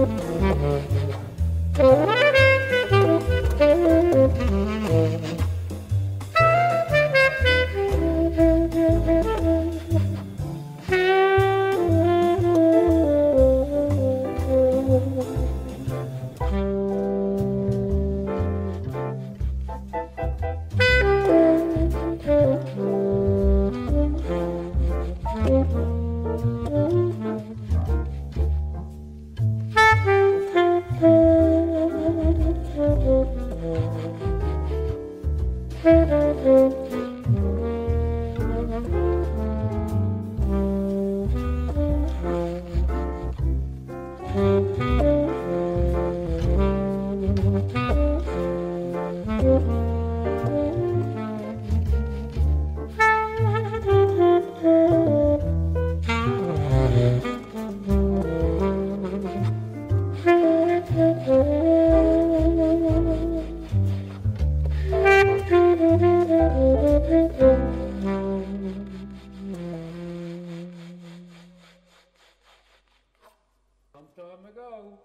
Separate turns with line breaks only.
Mm-hmm. some time ago.